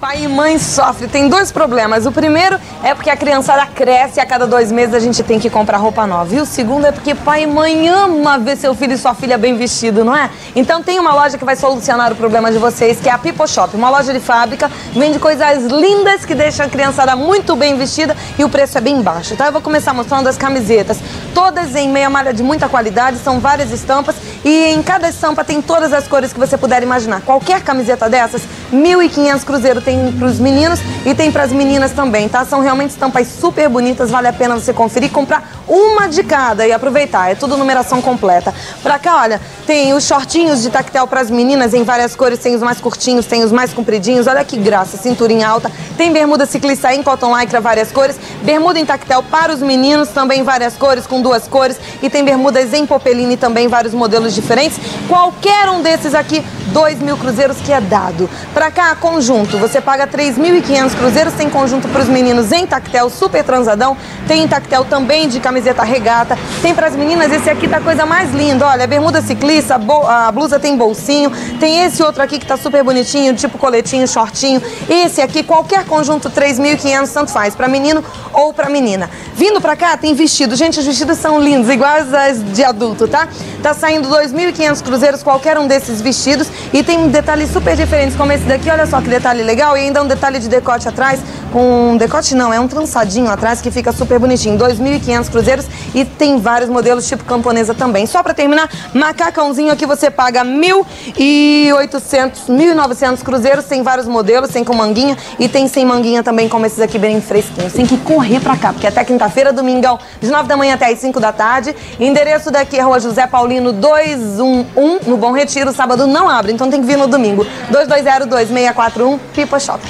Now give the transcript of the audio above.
Pai e mãe sofrem, tem dois problemas. O primeiro é porque a criançada cresce e a cada dois meses a gente tem que comprar roupa nova. E o segundo é porque pai e mãe ama ver seu filho e sua filha bem vestido, não é? Então tem uma loja que vai solucionar o problema de vocês, que é a Pipo Shop. Uma loja de fábrica, vende coisas lindas que deixam a criançada muito bem vestida e o preço é bem baixo, tá? Eu vou começar mostrando as camisetas. Todas em meia malha de muita qualidade, são várias estampas e em cada estampa tem todas as cores que você puder imaginar. Qualquer camiseta dessas, 1.500 cruzeiro tem para os meninos e tem para as meninas também, tá? São realmente estampas super bonitas, vale a pena você conferir, comprar uma de cada e aproveitar. É tudo numeração completa. Pra cá, olha, tem os shortinhos de tactel para as meninas em várias cores, tem os mais curtinhos, tem os mais compridinhos. Olha que graça, cinturinha alta. Tem bermuda ciclista em cotton lycra, várias cores. Bermuda em tactel para os meninos, também várias cores, com duas cores. E tem bermudas em popeline também, vários modelos diferentes. Qualquer um desses aqui 2 mil cruzeiros que é dado. Pra cá, conjunto, você paga 3.500 cruzeiros, tem conjunto para os meninos em tactel, super transadão, tem tactel também de camiseta regata, tem para as meninas esse aqui tá coisa mais linda, olha, bermuda ciclista, a blusa tem bolsinho, tem esse outro aqui que tá super bonitinho, tipo coletinho, shortinho, esse aqui, qualquer conjunto 3.500, tanto faz, para menino ou para menina. Vindo pra cá, tem vestido, gente, os vestidos são lindos, iguais as de adulto, tá? Tá saindo 2.500 cruzeiros, qualquer um desses vestidos, e tem detalhes super diferentes, como esse daqui, olha só que detalhe legal. E ainda um detalhe de decote atrás, com... Decote não, é um trançadinho atrás que fica super bonitinho. 2.500 cruzeiros e tem vários modelos tipo camponesa também. Só pra terminar, macacãozinho aqui você paga 1.800, 1.900 cruzeiros. Tem vários modelos, tem com manguinha e tem sem manguinha também, como esses aqui bem fresquinhos. Tem que correr pra cá, porque até quinta-feira, domingão, de 9 da manhã até as 5 da tarde. Endereço daqui é Rua José Paulino 211, no Bom Retiro. Sábado não abre, então tem que vir no domingo. 220-2641, Pipa Shop.